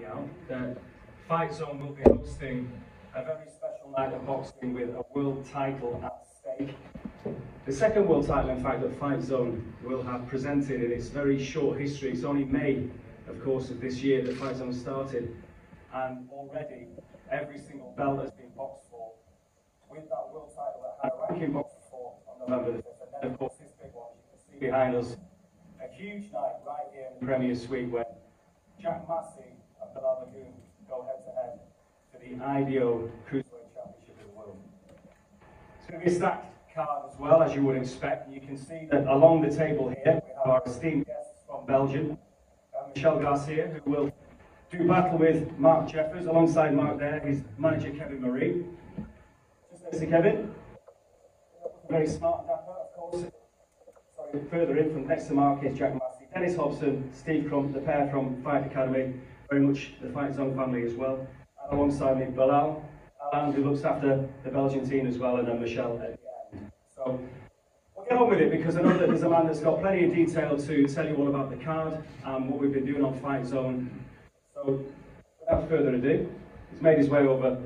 be out, that Fight Zone will be hosting a very special night of boxing with a world title at stake. The second world title, in fact, that Fight Zone will have presented in its very short history. It's only May, of course, of this year that Fight Zone started, and already every single belt has been boxed for with that world title that high ranking boxer for on November the 5th. And then, of course, this big one, you can see behind us, a huge night right here in the Premier Suite where Jack Massey and Bilal Laggoune go head to head for the IBO Cruiserweight Championship of the World. It's going to be a stacked card as well, as you would expect. You can see that along the table here, we have our esteemed guests from Belgium, uh, Michel Garcia, who will do battle with Mark Jeffers. Alongside Mark there, his manager Kevin Maree. Just next to Kevin, very smart dapper, of course. Sorry, further in from next to Mark is Jack Massey, Dennis Hobson, Steve Crump, the pair from Fight Academy, very much the Fight Zone family as well. Alongside me, Bilal, Alan, who looks after the Belgian team as well, and then Michelle at the end. So we'll get on with it because I know that there's a man that's got plenty of detail to tell you all about the card and what we've been doing on Fight Zone. So without further ado, he's made his way over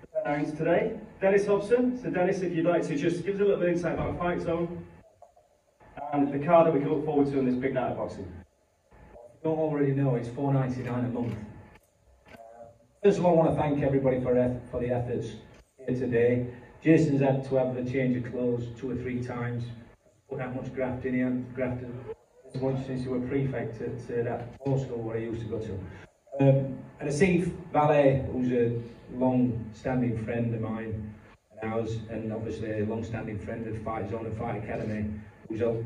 the 10 irons today. Dennis Hobson. So Dennis, if you'd like to just give us a little bit of insight about Fight Zone and the card that we can look forward to in this big night of boxing. If you don't already know, it's four ninety nine a month. Uh, First of all, I want to thank everybody for for the efforts here today. Jason's had to have the change of clothes two or three times. Put that much graft in him, grafted as much since he was prefect at uh, that law school where he used to go to. Um, and Asif Vali, who's a long-standing friend of mine and ours, and obviously a long-standing friend of Fight Zone and Fight Academy, who's uh,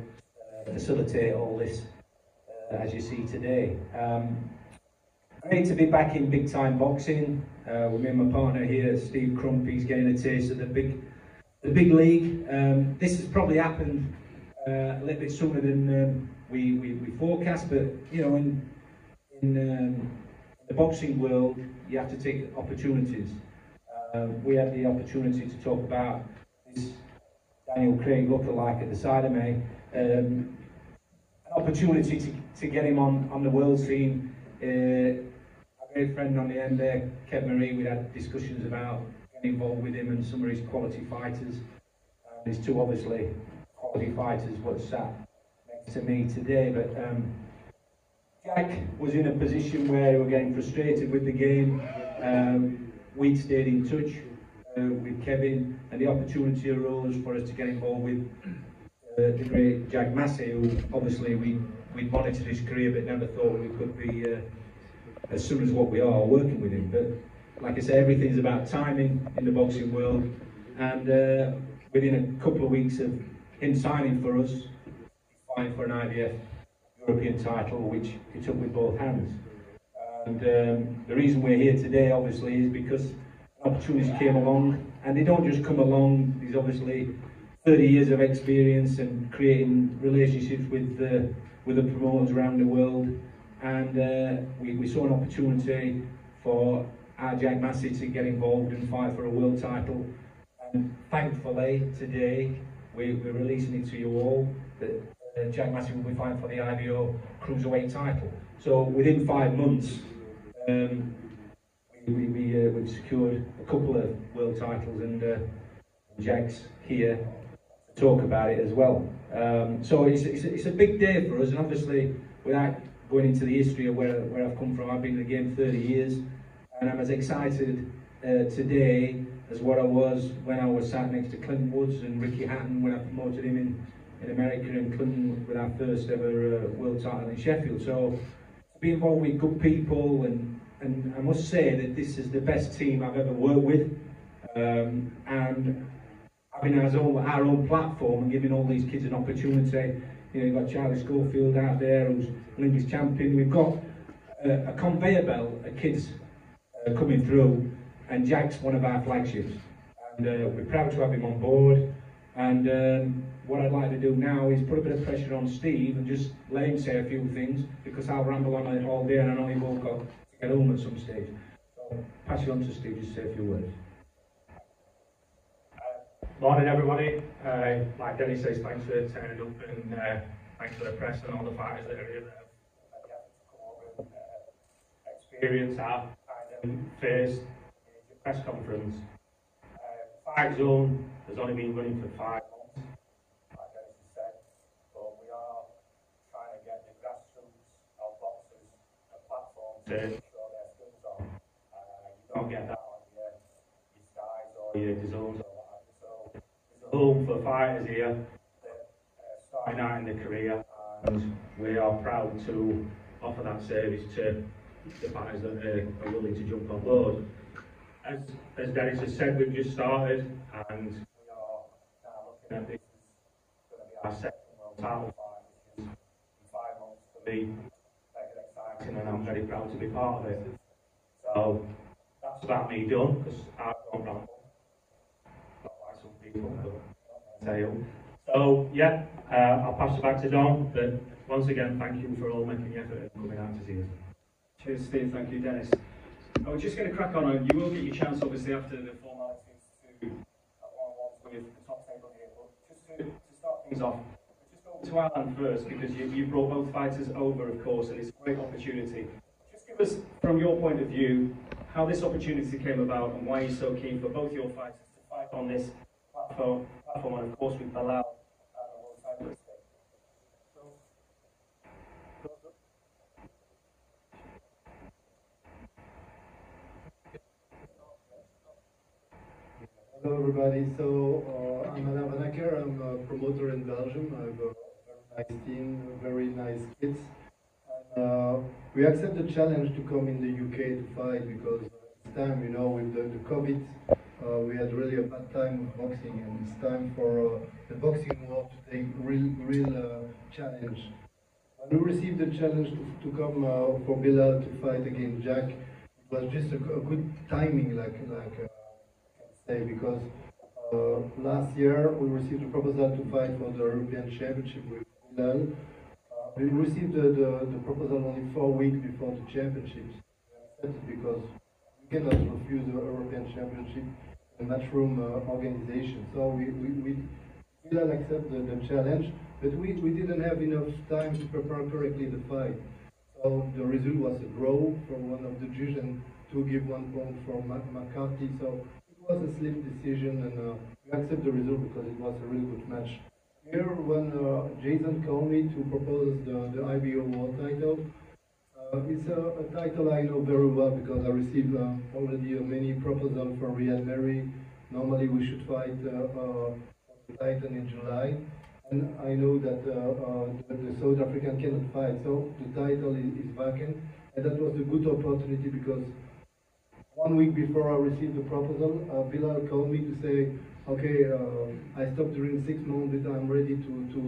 facilitate all this uh, as you see today. Um, great to be back in big time boxing. Uh, with me and my partner here, Steve Crump, he's getting a taste of the big, the big league. Um, this has probably happened uh, a little bit sooner than um, we, we, we forecast, but you know, in in um, the boxing world, you have to take opportunities. Um, we had the opportunity to talk about this Daniel Craig lookalike at the side of me. Um, an opportunity to, to get him on, on the world scene. Uh, a great friend on the end there, Kev Maree, we had discussions about getting involved with him and some of his quality fighters. And his two obviously quality fighters what sat next to me today. But um, Jack was in a position where he was getting frustrated with the game. Um, we stayed in touch uh, with Kevin, and the opportunity arose for us to get involved with uh, the great Jack Massey, who obviously we we monitored his career, but never thought we could be uh, as soon as what we are working with him. But like I say, everything's about timing in the boxing world, and uh, within a couple of weeks of him signing for us, fighting for an IBF European title, which he took with both hands. And um, the reason we're here today, obviously, is because opportunities came along, and they don't just come along. There's obviously 30 years of experience and creating relationships with uh, with the promoters around the world, and uh, we, we saw an opportunity for our Jack Massey to get involved and fight for a world title. And thankfully, today we, we're releasing it to you all that uh, Jack Massey will be fighting for the IBO Cruiserweight title. So within five months, um, we, we, uh, we've secured a couple of world titles, and uh, Jack's here to talk about it as well. Um, so it's, it's, it's a big day for us, and obviously, without going into the history of where, where I've come from, I've been in the game 30 years, and I'm as excited uh, today as what I was when I was sat next to Clinton Woods and Ricky Hatton when I promoted him in, in America and Clinton with our first ever uh, world title in Sheffield. So to be involved with good people and, and I must say that this is the best team I've ever worked with. Um, and having our own, our own platform and giving all these kids an opportunity. You know, you've got Charlie Schofield out there who's Olympic champion. We've got uh, a conveyor belt of kids uh, coming through, and Jack's one of our flagships. And uh, we're proud to have him on board. And um, what I'd like to do now is put a bit of pressure on Steve and just let him say a few things because I'll ramble on it all day and I know he got to get home at some stage. So pass it on to Steve, just say a few words. Morning, everybody. Uh, like Denny says, thanks for turning up and uh, thanks for the press and all the fighters that are here that have to over experience in the press conference. Uh, Fight Zone has only been running for five months, Uh, don't get that on your, your skies or your or. So a home for fighters here that uh, starting out in their career, and we are proud to offer that service to the fighters that are, are willing to jump on board. As, as Dennis has said, we've just started, and we are now looking at this as going to be our second world title fight, which is in five months for me, exciting, and I'm very proud to be part of it. So that's about me done, because I've gone ramble. Not like some people, but tail. So yeah, uh, I'll pass it back to Don. But once again, thank you for all making the effort and coming out to see us. Cheers, Steve. Thank you, Dennis. I was just going to crack on. You will get your chance, obviously, after the formalities to uh, one-on-ones with the top table here. But just to, to start things off, to Alan first because you, you brought both fighters over, of course, and it's a great opportunity. Just give us, from your point of view, how this opportunity came about and why you're so keen for both your fighters to fight on this platform, platform and of course with Bilal at stake. Hello everybody, so uh, I'm Alain Van Acker, I'm a promoter in Belgium, I have a very nice team, very nice kids. Uh, we accept the challenge to come in the UK to fight because it's time, you know, with the, the COVID, uh, we had really a bad time with boxing and it's time for uh, the boxing world to take real, real uh, challenge. We received the challenge to, to come uh, for Bilal to fight against Jack, it was just a, a good timing, like, like uh, say because last year we received a proposal to fight for the European Championship with Bilal. We received the, the, the proposal only four weeks before the championships. Because we cannot refuse the European Championship, a matchroom uh, organization. So we, we, we Bilal accepted the, the challenge, but we, we didn't have enough time to prepare correctly the fight. So the result was a draw for one of the judges and to give one point for McCarthy. So it was a slim decision and uh, we accept the result because it was a really good match. Here, when uh, Jason called me to propose the, the IBO world title, uh, it's a, a title I know very well because I received uh, already uh, many proposals for Real Mary. Normally we should fight uh, uh, the title in July. And I know that uh, uh, the, the South African cannot fight, so the title is, is vacant. And that was a good opportunity because one week before I received the proposal, uh, Bilal called me to say, okay, uh, I stopped during six months, but I'm ready to, to,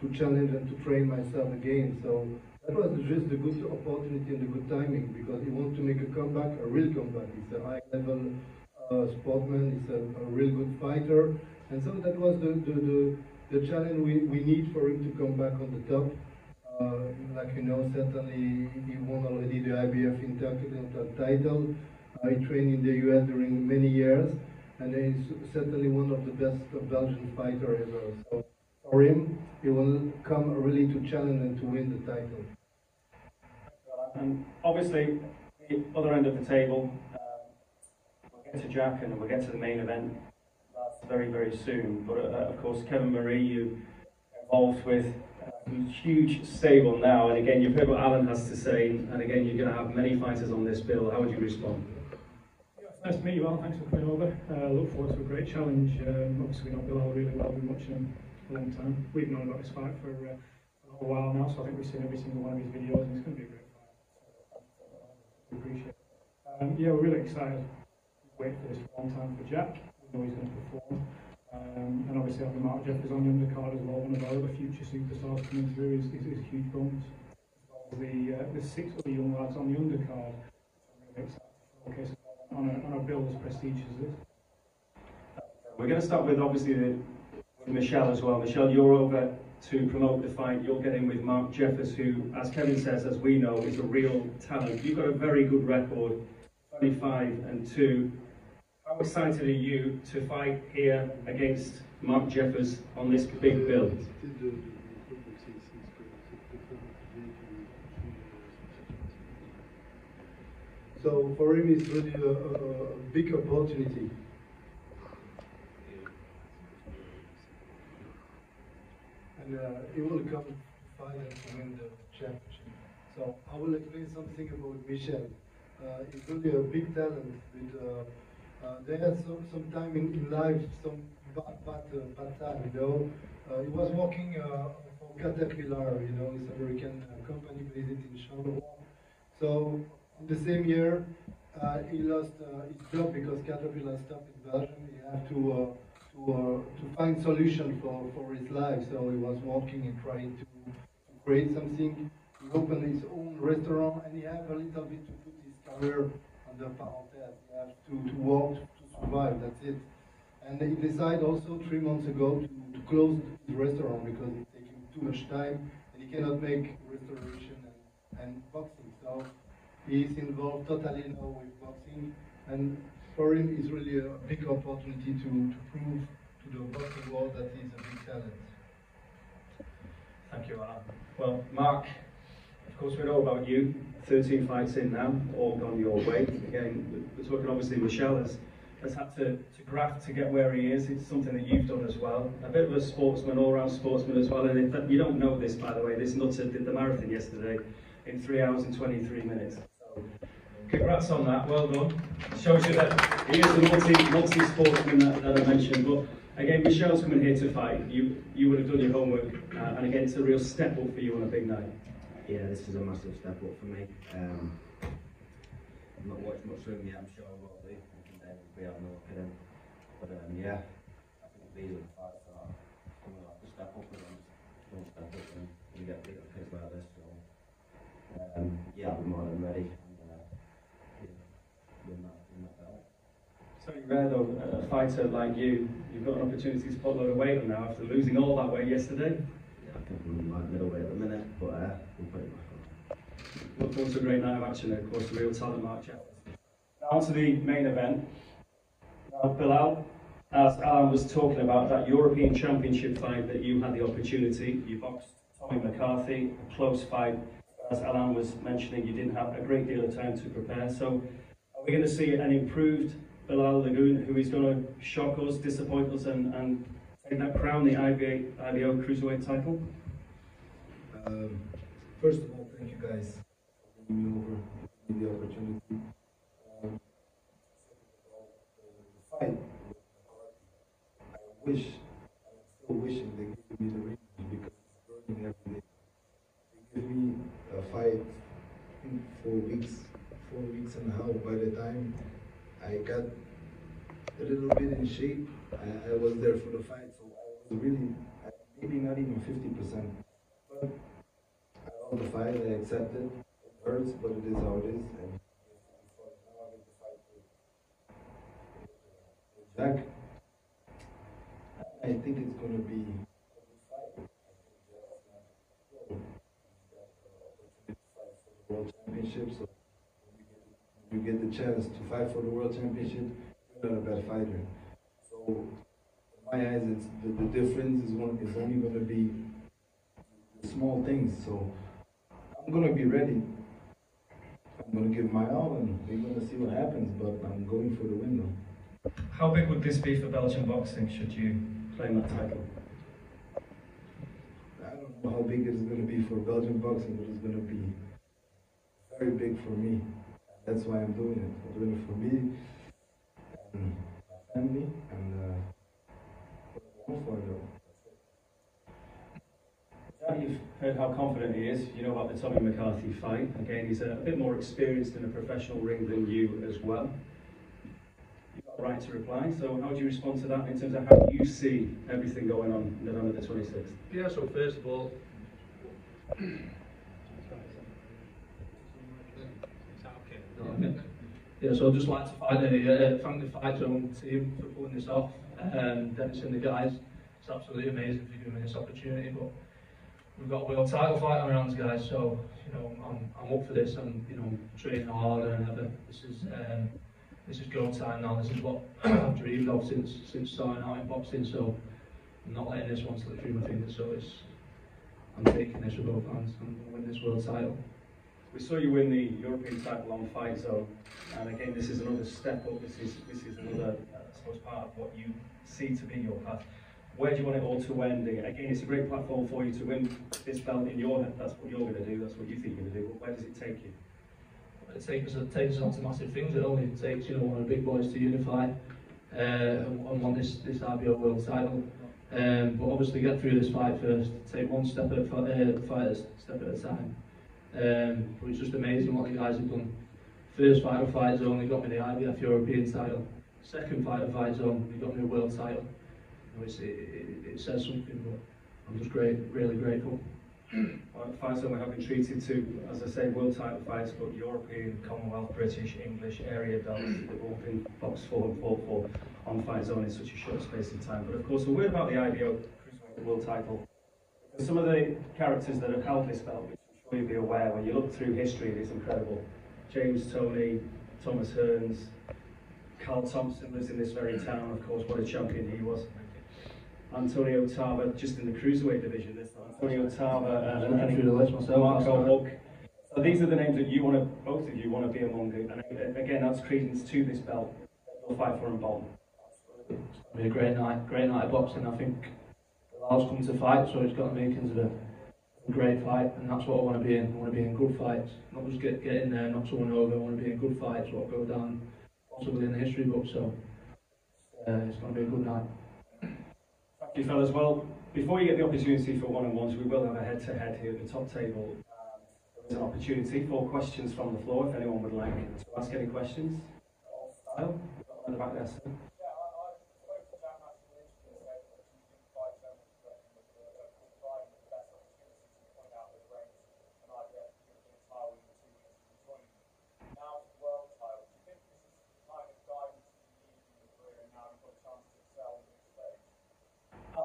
to challenge and to train myself again. So that was just a good opportunity and a good timing because he wants to make a comeback, a real comeback. He's a high level uh, sportsman, he's a, a real good fighter. And so that was the, the, the, the challenge we, we need for him to come back on the top. Uh, like you know, certainly he won already the IBF Intercontinental title. Uh, he trained in the US during many years, and he's certainly one of the best Belgian fighter ever. So for him, he will come really to challenge and to win the title. And obviously, the other end of the table, um, we'll get to Jack and we'll get to the main event. That's very, very soon. But uh, of course, Kevin Maree, you involved with a huge stable now. And again, you've heard what Alan has to say. And again, you're going to have many fighters on this bill. How would you respond? Nice to meet you all. Thanks for coming over. Uh, look forward to a great challenge. Um, obviously, we know Bilal really well. We've been watching him for a long time. We've known about this fight for, uh, a while now, so I think we've seen every single one of his videos, and it's going to be a great fight. We appreciate it. Um, yeah, we're really excited. We've waited for this for a long time for Jack. We know he's going to perform. Um, and obviously having Mark Jeffers on the undercard as well, one of our other future superstars coming through is, is, is huge bonus. The, uh, the six other young lads on the undercard. I'm really excited to showcase on a, on a bill as prestigious as this. We're going to start with obviously the, with Michelle as well. Michelle, you're over to promote the fight. You'll get in with Mark Jeffers, who, as Kevin says, as we know, is a real talent. You've got a very good record, 25 and 2. How excited are you to fight here against Mark Jeffers on this big bill? So for him, it's really a, a, a big opportunity. And uh, he will come final to win the championship. So I will explain something about Michel. Uh, he's really a big talent. With, uh, uh, some, some time in, in life, some bad, bad, uh, bad time, you know. Uh, he was working uh, for Caterpillar, you know, this American company based in Charleroi. So the same year, uh, he lost uh, his job because Caterpillar stopped in Belgium. He had to uh, to uh, to find solution for, for his life. So he was working and trying to, create something. He opened his own restaurant and he had a little bit to put his career under parentheses. He has to, to work to survive. That's it. And he decided also three months ago to, to close his restaurant because it's taking too much time and he cannot make restoration and, and boxing. So he's involved totally now with boxing and for him it's really a big opportunity to, to prove to the boxing world that he's a big talent. Thank you, Alan. Well, Mark, of course we know about you. 13 fights in now, all gone your way. Again, we're talking obviously Michel has, has had to, to graft to get where he is. It's something that you've done as well. A bit of a sportsman, all-round sportsman as well. And fact, you don't know this, by the way, this nutter did the marathon yesterday in 3 hours and 23 minutes. Congrats on that, well done. Shows you that he is a multi, multi-sportsman that, that I mentioned. But again, Michelle's coming here to fight. You, you would have done your homework. Uh, and again, it's a real step up for you on a big night. Yeah, this is a massive step up for me. Um, I've not watched much of him yet, I'm sure I will. I can be a look at him. But um, yeah, I think these are the fights that are coming up to step up and don't step up get beat up this. So um, yeah, be more than ready. And, uh, yeah, win that, win that belt. Very rare though, a fighter like you, you've got an opportunity to put a load of weight on now after losing all that weight yesterday. Yeah, I think I'm like middleweight at the minute, but uh, we'll put it back on. Look forward to a great night of action of course the real talent Chetwood. Now on to the main event. Now Bilal, as Alan was talking about that European Championship fight that you had the opportunity, you boxed Tommy McCarthy, a close fight. As Alan was mentioning, you didn't have a great deal of time to prepare. So are we going to see an improved Bilal Laggoune who is going to shock us, disappoint us and, and take that crown, the IBA, IBO Cruiserweight title? Um, first of all, thank you guys for bringing me over, giving the opportunity. Um, the fight I wish, I'm still wishing they gave me the rematch because it's burning every day. They give me a fight in four weeks, four weeks and a half. By the time I got a little bit in shape, I, I was there for the fight, so I was really, maybe not even 50%. But I won the fight, I accepted. it. Hurts, but it is how it is. And Jack. I think it's going to be world championship. So when you get, when you get the chance to fight for the world championship, you're not a bad fighter. So in my eyes, it's the, the difference is one is only going to be small things. So I'm gonna be ready. I'm gonna give my all, and we're gonna see what happens. But I'm going for the win, though. How big would this be for Belgian boxing should you claim that title? I don't know how big it's gonna be for Belgian boxing, but it's gonna be very big for me. That's why I'm doing it. I'm doing it for me and my family, and uh, I'm for it, though. Now You've heard how confident he is. You know about the Tommy McCarthy fight. Again, he's a bit more experienced in a professional ring than you as well. You've got a right to reply. So, how do you respond to that in terms of how you see everything going on November the 26th? Yeah, so first of all, yeah, so I'd just like to find a, uh, thank the Fight Zone team for pulling this off. Um, Dennis and the guys, it's absolutely amazing for giving me this opportunity. But we've got a world title fight on our hands, guys. So you know, I'm, I'm up for this. I'm you know training harder than ever. This is um, this is go time now. This is what I've dreamed of since since starting out in boxing. So I'm not letting this one slip through my fingers. So it's I'm taking this with both hands. To win this world title. We saw you win the European title on Fight Zone, and again, this is another step up. This is this is another, uh, I suppose, part of what you see to be your path. Where do you want it all to end? Again, it's a great platform for you to win this belt in your head. That's what you're going to do. That's what you think you're going to do. But where does it take you? It takes us, it takes us on to massive things. It only takes you know one of the big boys to unify uh, and, and this this IBO world title. Um, but obviously get through this fight first. Take one step at uh, fight step at a time. Um, but it's just amazing what the guys have done. First fight of fight zone, they got me the IBF European title. Second fight of fight zone, they got me a world title. You know, it, it, says something, but I'm just great, really grateful. Fight Zone we have been treated to, as I say, world title fights, but European, Commonwealth, British, English area belts. They've all been boxed for and fought for on Fight Zone in such a short space of time. But of course, a word about the IBO Cruiserweight World title. Some of the characters that have held this belt, sure you'll be aware, when you look through history, it is incredible. James Toney, Thomas Hearns, Carl Thompson lives in this very town, of course, what a champion he was. Antonio Tarver, just in the cruiserweight division, there's Antonio Tarver, uh, was looking through the list myself. Marco Huck. So these are the names that you want to, both of you want to be among. The, and again, that's credence to this belt. You'll fight for in Bolton. It's gonna be a great night, great night of boxing. I think the Lars come to fight, so it's got the makings of a great fight, and that's what I want to be in. I want to be in good fights, not just get get in there, knock someone over. I want to be in good fights, what go down possibly in the history book. So uh, it's going to be a good night. Thank you, fellas. Well, before you get the opportunity for one-on-ones, we will have a head-to-head here at the top table. Um, there is an opportunity for questions from the floor, if anyone would like to ask any questions. Style, in the back there. sir.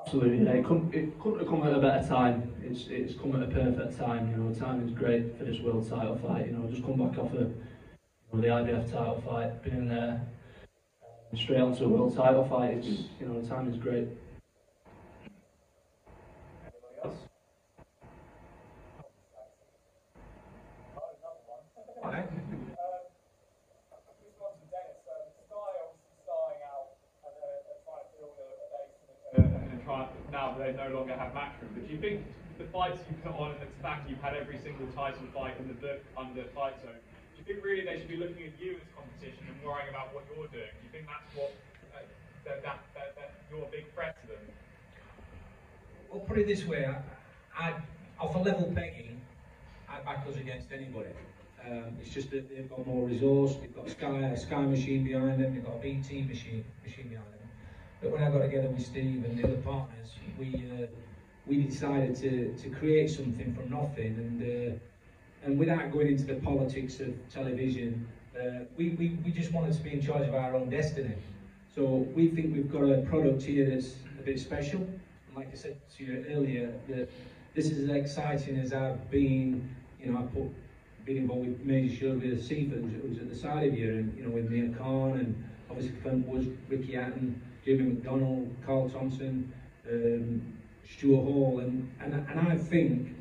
Absolutely, yeah. It it couldn't have come at a better time. It's it's come at a perfect time. You know, the timing's great for this world title fight. You know, just come back off a, you know, the IBF title fight, been in there, straight onto a world title fight. It's you know, the timing's great. Anybody else? and try now that they no longer have matchroom. But do you think the fights you put on and the fact you've had every single title fight in the book under Zone, do you think really they should be looking at you as competition and worrying about what you're doing? Do you think that's what uh, that, that, that, that you're a big threat to them? Well, put it this way, I, I'd, off a level pegging, I'd back us against anybody. Um, it's just that they've got more resource, they've got Sky, a Sky machine behind them, they've got a BT machine, machine behind them. But when I got together with Steve and the other partners, we uh, we decided to, to create something from nothing, and uh, and without going into the politics of television, uh, we, we, we just wanted to be in charge of our own destiny. So we think we've got a product here that's a bit special. And like I said to you earlier, that this is as exciting as I've been. You know, I put been involved with major shows with Seaford, who's at the side of you, and you know, with Mia Khan and obviously Clint Woods, Ricky Hatton, Jamie McDonnell, Carl Thompson, um, Stuart Hall, and, and and I think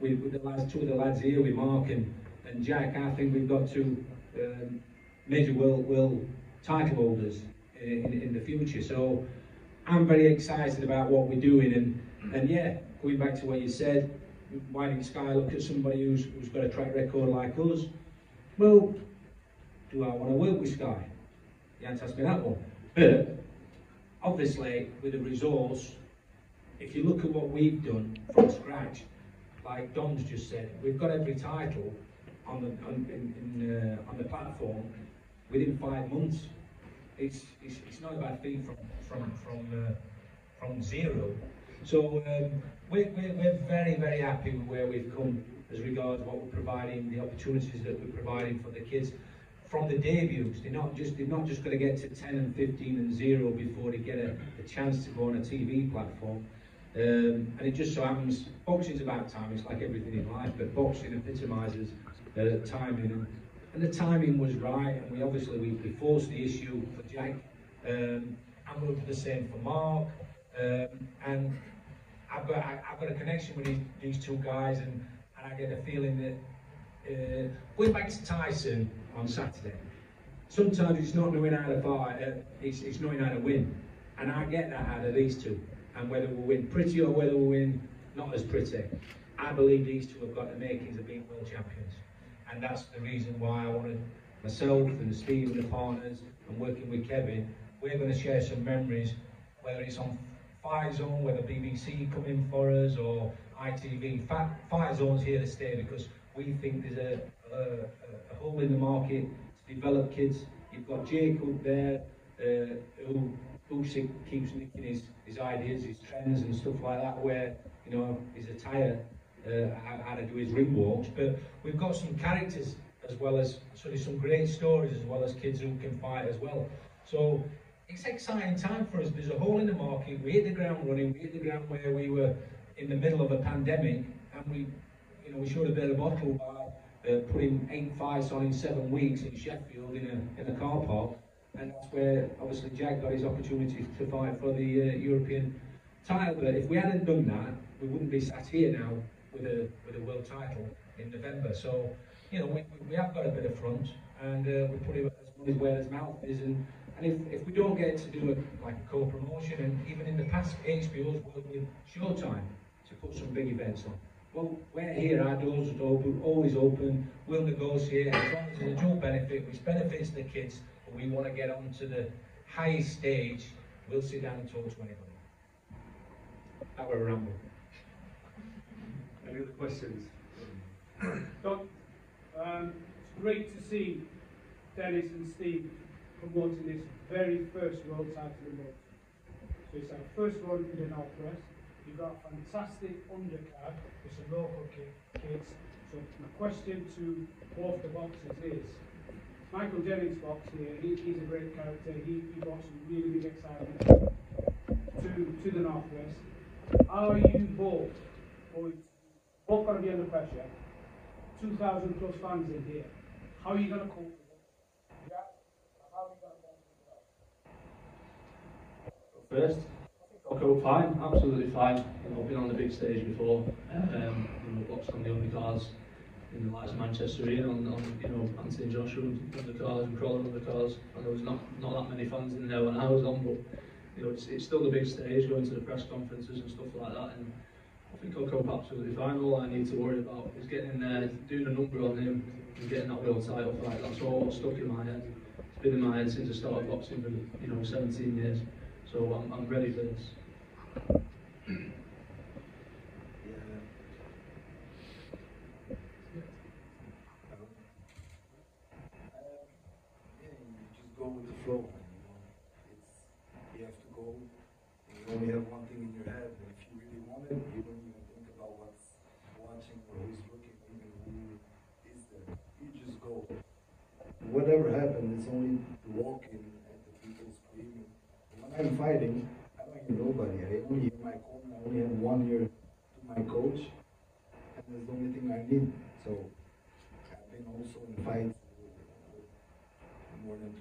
with, with the lads, two of the lads here, with Mark and, and Jack, I think we've got two um, major world world title holders in, in, in the future. So I'm very excited about what we're doing, and and yeah, going back to what you said, why didn't Sky look at somebody who's who's got a track record like us? Well, do I want to work with Sky? The answer has been that one. But obviously, with the resource, if you look at what we've done from scratch, like Don's just said, we've got every title on the on, in, in, uh, on the platform within five months. It's, it's, it's not a bad thing from from from uh, from zero. So um, we're, we're, we're very very happy with where we've come as regards what we're providing, the opportunities that we're providing for the kids from the debuts. They're not just they're not just going to get to 10 and 15 and zero before they get a, a chance to go on a TV platform. Um, and it just so happens, boxing's about time, it's like everything in life, but boxing epitomises uh, timing. And, and the timing was right, and we obviously we, we forced the issue for Jack, um, and we'll do the same for Mark. Um, and I've got, I, I've got a connection with these, these two guys, and, and I get a feeling that uh, going back to Tyson on Saturday, sometimes it's not knowing how to fight, uh, it's, it's knowing how to win. And I get that out of these two. And whether we win pretty or whether we win not as pretty, I believe these two have got the makings of being world champions. And that's the reason why I wanted myself and Steve and the partners and working with Kevin, we're going to share some memories, whether it's on Fight Zone, whether BBC come in for us or ITV. Fight Zone's here to stay because we think there's a, a, a hole in the market to develop kids. You've got Jacob there uh, who si- keeps nicking his, his ideas, his trends and stuff like that, where you know his attire, uh, how, to do his ring walks. But we've got some characters as well as sort of some great stories as well as kids who can fight as well. So it's exciting time for us. There's a hole in the market. We hit the ground running. We hit the ground where we were in the middle of a pandemic, and we, you know, we showed a bit of bottle by uh, putting eight fights on in seven weeks in Sheffield in a in a car park, and that's where obviously Jack got his opportunity to fight for the uh, European title. But if we hadn't done that, we wouldn't be sat here now with a with a world title in November. So, you know, we, we have got a bit of front, and uh, we put it as money's where his mouth is, and. And if, if we don't get to do it like a co-promotion, and even in the past, HBO's worked with Showtime to put some big events on. Well, we're here, our doors are open, always open, we'll negotiate as long as there's a dual benefit, which benefits the kids, we want to get on to the highest stage, we'll sit down and talk to anybody. That were a ramble. Any other questions? Doc, um, it's great to see Dennis and Steve promoting this very first world title in both. So it's our first one in the Northwest. You've got a fantastic undercard with some local ki- kids. So my question to both the boxers is, Michael Jennings' box here, he, he's a great character. He, he brought some really big excitement to, to the Northwest. Are you going to, both going to be under pressure? 2,000 plus fans in here. How are you going to cope cope? First, I'll go fine, absolutely fine. You know, I've been on the big stage before. Um, you know, boxed on the undercards in the likes of Manchester here on, on you know Anthony Joshua and the cars and crawling on the cars. And there was not not that many fans in there when I was on, but you know it's, it's still the big stage going to the press conferences and stuff like that. And I think I'll cope absolutely fine. All I need to worry about is getting there, doing a number on him, and getting that world title fight. That's all stuck in my head. It's been in my head since I started boxing for you know 17 years. So I'm, I'm ready for this. It's you have to go. You only have one thing in your head, and if you really want it, you don't even think about what's watching or who's looking, even who is there. You just go. Whatever happens, it's only walking and the people screaming. When I'm fighting, I don't hear nobody. I only hear my corner. I only have one ear to my coach, and that's the only thing I need. So I've been also in fights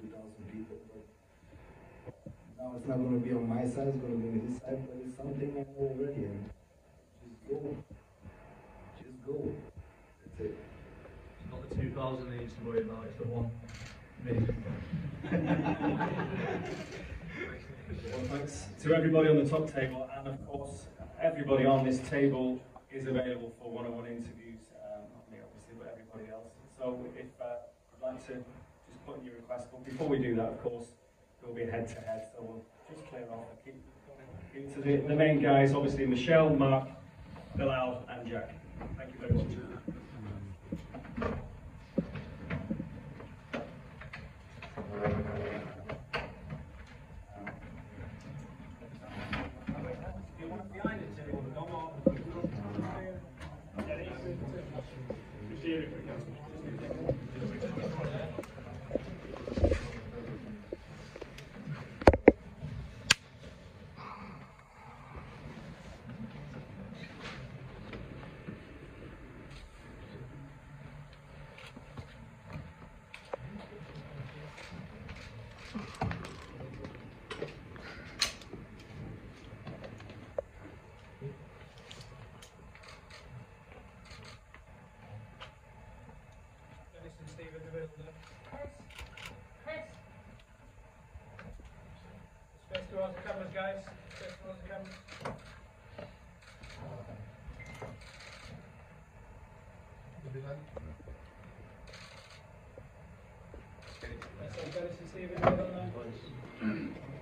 50,000 people. But now it's not going to be on my side, it's going to be on his side, but it's something I know already. And just go. Just go. That's it. It's not the 2,000 they need to worry about, it's the one. well, thanks to everybody on the top table, and of course, everybody on this table is available for one-on-one interviews. Um, not me, obviously, but everybody else. So if uh, you'd like to put in your request. But before we do that, of course, there will be a head-to-head, -head, so we'll just clear off and keep. So the, the main guys, obviously, Michelle, Mark, Bilal, and Jack. Thank you very much. Dennis and Stephen, well done there.